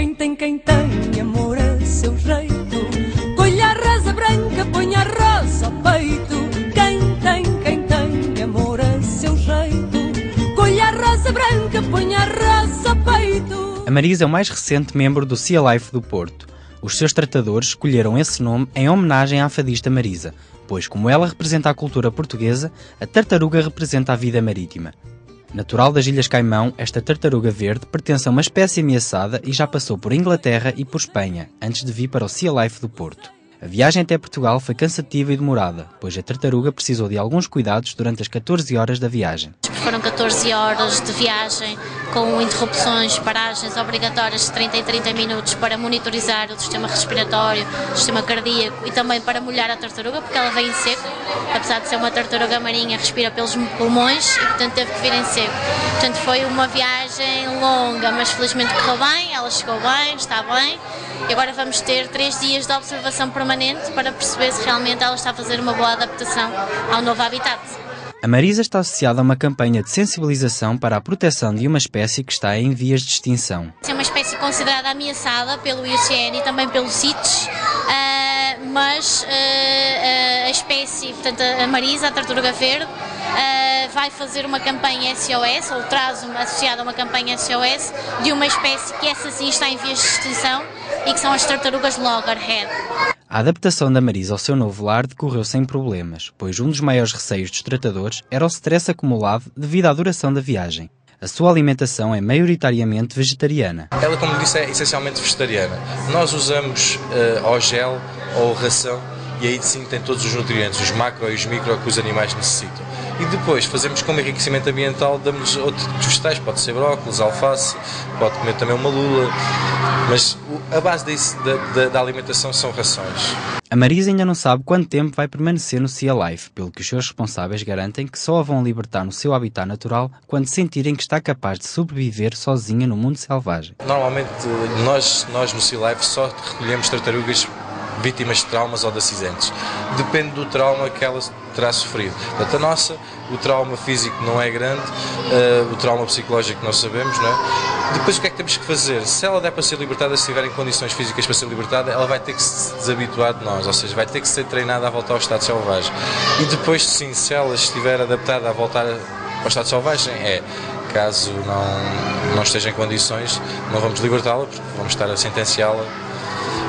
Quem tem, quem tem amor a seu jeito. Colha a rosa branca, põe a rosa ao peito. Quem tem, quem tem amor a seu jeito. Colha a rosa branca, põe a rosa ao peito. A Marisa é o mais recente membro do Sea Life do Porto. Os seus tratadores escolheram esse nome em homenagem à fadista Marisa, pois, como ela representa a cultura portuguesa, a tartaruga representa a vida marítima. Natural das Ilhas Caimão, esta tartaruga verde pertence a uma espécie ameaçada e já passou por Inglaterra e por Espanha, antes de vir para o Sea Life do Porto. A viagem até Portugal foi cansativa e demorada, pois a tartaruga precisou de alguns cuidados durante as 14 horas da viagem. Foram 14 horas de viagem com interrupções, paragens obrigatórias de 30 em 30 minutos para monitorizar o sistema respiratório, o sistema cardíaco e também para molhar a tartaruga, porque ela vem em seco. Apesar de ser uma tartaruga marinha, respira pelos pulmões e, portanto, teve que vir em seco. Portanto, foi uma viagem longa, mas felizmente correu bem, ela chegou bem, está bem. E agora vamos ter três dias de observação permanente para perceber se realmente ela está a fazer uma boa adaptação ao novo habitat. A Marisa está associada a uma campanha de sensibilização para a proteção de uma espécie que está em vias de extinção. É uma espécie considerada ameaçada pelo IUCN e também pelo CITES, uh, mas uh, uh, a espécie, portanto a Marisa, a tartaruga verde, vai fazer uma campanha SOS, ou traz uma, associada a uma campanha SOS, de uma espécie que essa sim está em vias de extinção e que são as tartarugas loggerhead. A adaptação da Marisa ao seu novo lar decorreu sem problemas, pois um dos maiores receios dos tratadores era o stress acumulado devido à duração da viagem. A sua alimentação é maioritariamente vegetariana. Ela, como disse, é essencialmente vegetariana. Nós usamos uh, ou gel ou ração e aí sim tem todos os nutrientes, os macro e os micro que os animais necessitam. E depois fazemos como enriquecimento ambiental, damos outros vegetais, pode ser brócolis, alface, pode comer também uma lula, mas a base disso, da, da, da, alimentação são rações. A Marisa ainda não sabe quanto tempo vai permanecer no Sea Life, pelo que os seus responsáveis garantem que só a vão libertar no seu habitat natural quando sentirem que está capaz de sobreviver sozinha no mundo selvagem. Normalmente nós, nós no Sea Life só recolhemos tartarugas vítimas de traumas ou de acidentes. Depende do trauma que ela terá sofrido. Portanto, a nossa, o trauma físico não é grande, uh, o trauma psicológico não sabemos, não é? Depois o que é que temos que fazer? Se ela der para ser libertada, se tiver em condições físicas para ser libertada, ela vai ter que se desabituar de nós, ou seja, vai ter que ser treinada a voltar ao estado selvagem. E depois, sim, se ela estiver adaptada a voltar ao estado selvagem, é caso não, não esteja em condições, não vamos libertá-la, porque vamos estar a sentenciá-la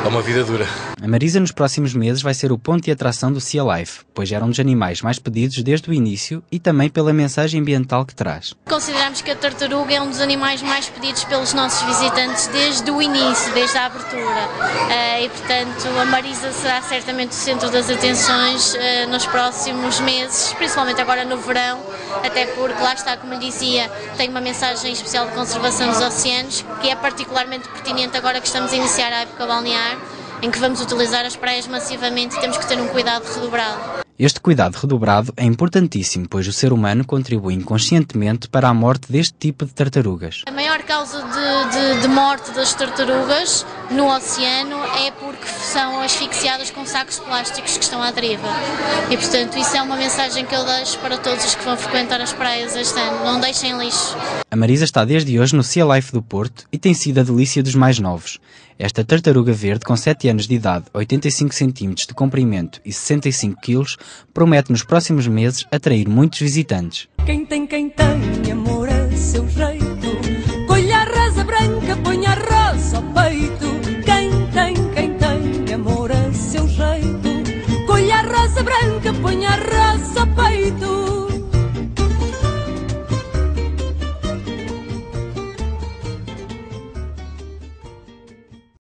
a uma vida dura. A Marisa nos próximos meses vai ser o ponto de atração do Sea Life, pois era um dos animais mais pedidos desde o início e também pela mensagem ambiental que traz. Consideramos que a tartaruga é um dos animais mais pedidos pelos nossos visitantes desde o início, desde a abertura. Uh, e portanto a Marisa será certamente o centro das atenções uh, nos próximos meses, principalmente agora no verão, até porque lá está, como lhe dizia, tem uma mensagem especial de conservação dos oceanos, que é particularmente pertinente agora que estamos a iniciar a época balnear em que vamos utilizar as praias massivamente temos que ter um cuidado redobrado. Este cuidado redobrado é importantíssimo, pois o ser humano contribui inconscientemente para a morte deste tipo de tartarugas. A maior causa de, de, de morte das tartarugas no oceano é porque são asfixiadas com sacos plásticos que estão à deriva. E portanto, isso é uma mensagem que eu deixo para todos os que vão frequentar as praias este ano. Não deixem lixo. A Marisa está desde hoje no Sea Life do Porto e tem sido a delícia dos mais novos. Esta tartaruga verde, com 7 anos de idade, 85 cm de comprimento e 65 kg, promete nos próximos meses atrair muitos visitantes. Quem tem, quem tem amor a seu jeito, colha a rosa branca, põe a